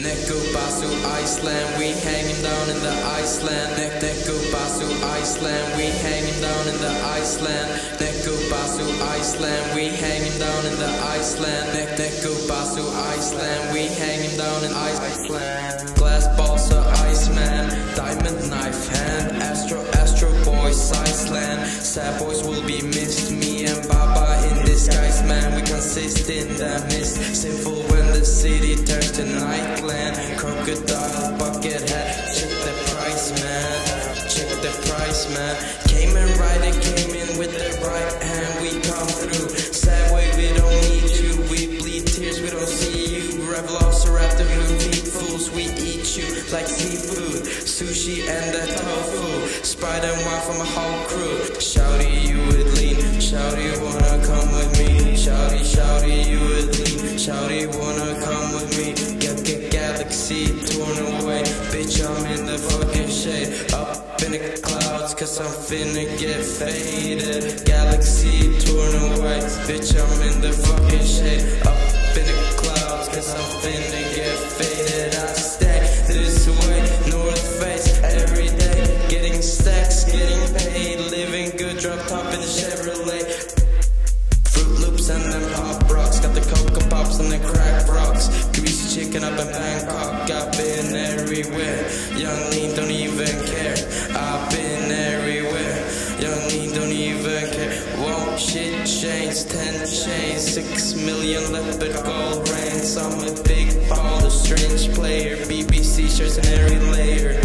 Deku Basu Iceland, we hang him down in the Iceland. Deku Basu Iceland, we hang him down in the Iceland. Deku Basu Iceland, we hang him down in the Iceland. Deku Basu Iceland, we hang him down in Iceland. Glass balls of Iceman, diamond knife hand, Astro Astro Boys Iceland. Sad boys will be missed, me and Baba in disguise, man. We consist in the mist, sinful when the city to nightland. Crocodile bucket hat, check the price, man. Check the price, man. Came in right and came in with the right hand. We come through. Sad way, we don't need you. We bleed tears, we don't see you. Who feed fools, we eat you like seafood, sushi and the tofu. And wine from a whole crew. Shouty, you would lean. Shouty, wanna away. Bitch, I'm in the fucking shade. Up in the clouds, cause I'm finna get faded. Galaxy torn away. Bitch, I'm in the fucking shade. Up in the clouds, cause I'm finna get faded. I stay this way, north face, every day. Getting stacks, getting paid. Living good, drop top in the Chevrolet. Fruit Loops and them pop rocks. Got the Coca Pops and the crack rocks. Yung Lean don't even care. I've been everywhere. Yung Lean don't even care. Whoa, shit chains, ten chains, six million leopard gold rings. I'm a big baller, strange player. BBC shirts in every layer.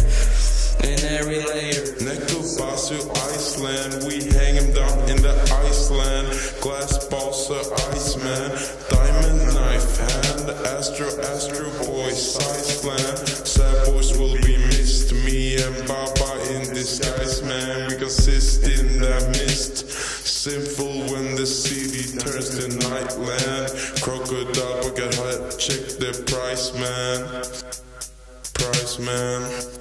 In every layer. Nekobasu, Iceland, we hang him down in the Iceland. Glass balsa, Iceman, diamond knife hand, Astro, Astro boy, Iceland. The mist. Sinful when the city turns to nightland. Crocodile bucket hat, check the price, man. Price, man.